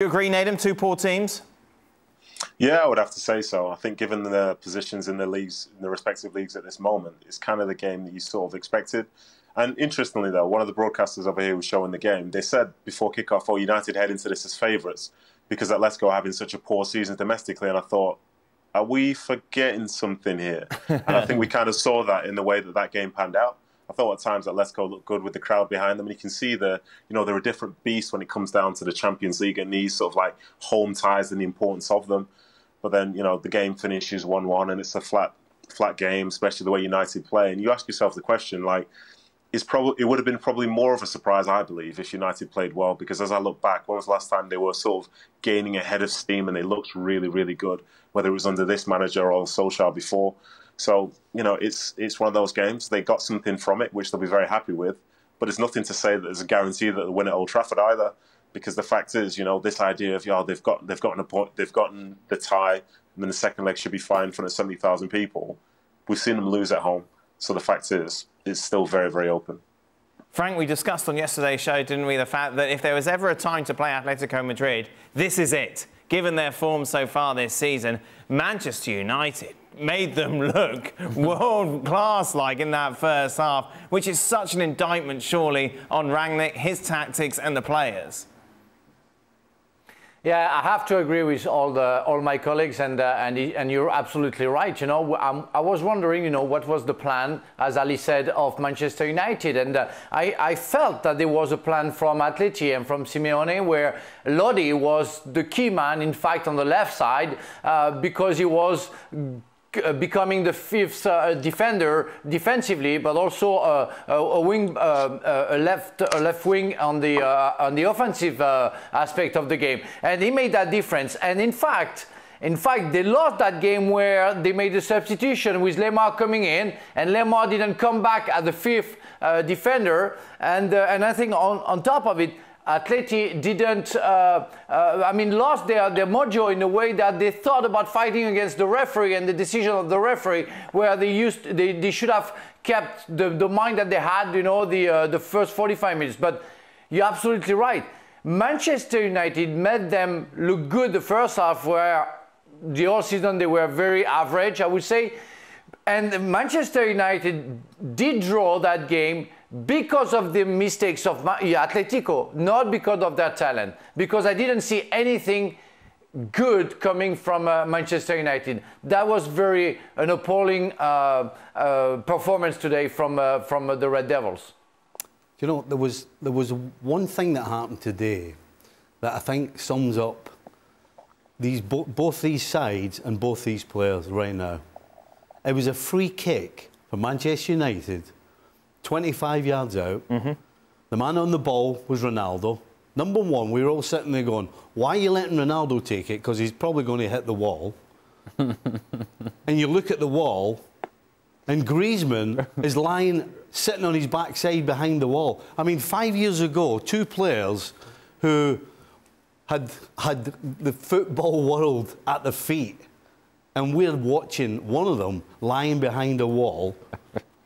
You agree, Nedum? Two poor teams. Yeah, I would have to say so. I think, given the positions in the leagues, in the respective leagues at this moment, it's kind of the game that you sort of expected. And interestingly, though, one of the broadcasters over here was showing the game. They said before kickoff, "Oh, United head into this as favourites because Atletico are having such a poor season domestically." And I thought, are we forgetting something here? and I think we kind of saw that in the way that that game panned out. I thought at times that Atletico looked good with the crowd behind them, and you can see the, you know, they're a different beast when it comes down to the Champions League and these sort of like home ties and the importance of them. But then, you know, the game finishes one-one, and it's a flat, flat game, especially the way United play. And you ask yourself the question, like, is probably it would have been probably more of a surprise, I believe, if United played well. Because as I look back, when was the last time they were sort of gaining ahead of steam and they looked really, really good, whether it was under this manager or Solskjaer before. So you know, it's it's one of those games. They got something from it, which they'll be very happy with. But it's nothing to say that there's a guarantee that they'll win at Old Trafford either. Because the fact is, you know, this idea of yeah, they've got they've gotten a point, they've gotten the tie, and then the second leg should be fine in front of seventy thousand people. We've seen them lose at home, so the fact is, it's still very very open. Frank, we discussed on yesterday's show, didn't we, the fact that if there was ever a time to play Atletico Madrid, this is it. Given their form so far this season, Manchester United made them look world class like in that first half, which is such an indictment, surely, on Rangnick, his tactics, and the players. Yeah, I have to agree with all the all my colleagues, and uh, and and you're absolutely right. You know, I'm, i was wondering, you know, what was the plan, as Ali said, of Manchester United, and uh, I I felt that there was a plan from Atleti and from Simeone, where Lodi was the key man, in fact, on the left side, uh, because he was becoming the fifth uh, defender defensively, but also uh, a, a, wing, uh, a left, a left wing on the uh, on the offensive uh, aspect of the game, and he made that difference. And in fact. In fact, they lost that game where they made a substitution with Lemar coming in, and Lemar didn't come back as the fifth defender. And and I think on, on top of it, Atleti didn't, uh, uh, I mean, lost their, their mojo in a way that they thought about fighting against the referee and the decision of the referee, where they used, they, they should have kept the, the mind that they had, you know, the, uh, the first 45 minutes. But you're absolutely right. Manchester United made them look good the first half, where the whole season they were very average, I would say. And Manchester United did draw that game because of the mistakes of Atletico, not because of their talent. Because I didn't see anything good coming from uh, Manchester United. That was very an appalling uh, uh, performance today from uh, from uh, the Red Devils. You know, there was there was one thing that happened today that I think sums up these bo both these sides and both these players right now. It was a free kick for Manchester United 25 yards out. Mm -hmm. The man on the ball was Ronaldo. Number one, we were all sitting there going, why are you letting Ronaldo take it? Because he's probably going to hit the wall. and you look at the wall, and Griezmann is lying, sitting on his backside behind the wall. I mean, five years ago, two players who had had the football world at their feet, and we're watching one of them lying behind a wall,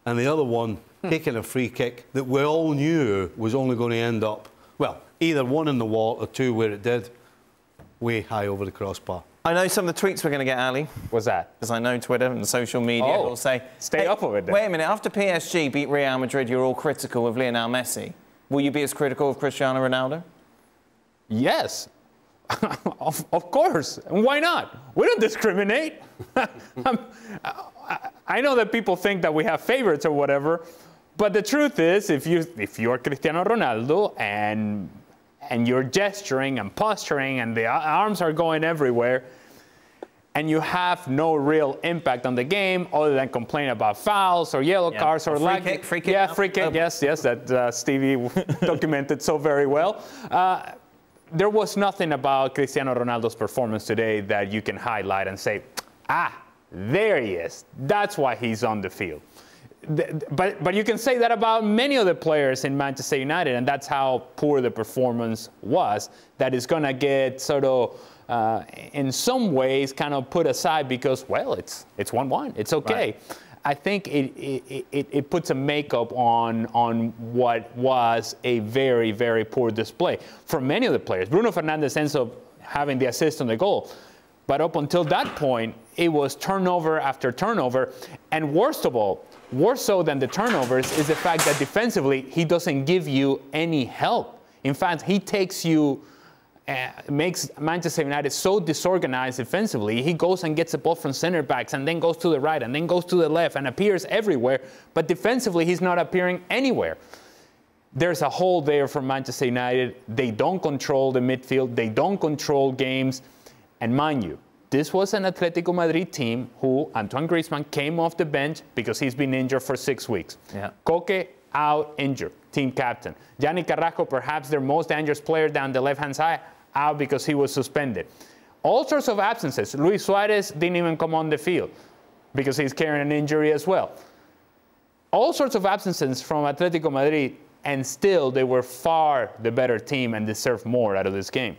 and the other one taking a free kick that we all knew was only going to end up, well, either one in the wall or two where it did, way high over the crossbar. I know some of the tweets we're going to get, Ali. What's that? Because I know Twitter and social media oh, will say... Stay hey, up with it then. Wait a minute, after PSG beat Real Madrid, you're all critical of Lionel Messi. Will you be as critical of Cristiano Ronaldo? Yes. of, of, course. Why not? We don't discriminate. I know that people think that we have favorites or whatever, but the truth is, if you if you're Cristiano Ronaldo and and you're gesturing and posturing and the arms are going everywhere, and you have no real impact on the game other than complain about fouls or yellow yeah. cards or free lag. Kick, free kick. Yeah, free kick. Oh. Yes, yes, that uh, Stevie documented so very well. Uh, there was nothing about Cristiano Ronaldo's performance today that you can highlight and say, ah, there he is. That's why he's on the field but but you can say that about many of the players in Manchester United, and that's how poor the performance was. That is going to get sort of. Uh, in some ways, kind of put aside because, well, it's it's one-one, it's okay. Right. I think it, it, it, it, puts a makeup on, on what was a very, very poor display for many of the players. Bruno Fernandes ends up having the assist on the goal. But up until that point, it was turnover after turnover. And worst of all, worse so than the turnovers, is the fact that defensively, he doesn't give you any help. In fact, he takes you uh, makes Manchester United so disorganized defensively. He goes and gets the ball from center backs and then goes to the right and then goes to the left and appears everywhere. But defensively, he's not appearing anywhere. There's a hole there for Manchester United. They don't control the midfield, they don't control games. And mind you, this was an Atletico Madrid team who Antoine Griezmann came off the bench because he's been injured for six weeks. Yeah. Koke out injured, team captain. Yannick Carrasco, perhaps their most dangerous player down the left-hand side, out because he was suspended. All sorts of absences. Luis Suarez didn't even come on the field because he's carrying an injury as well. All sorts of absences from Atletico Madrid, and still they were far the better team and deserved more out of this game.